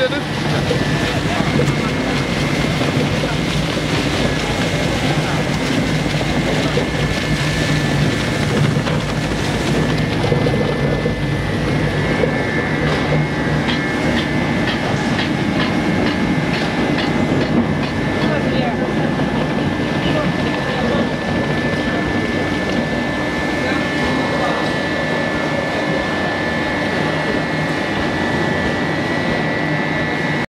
did it.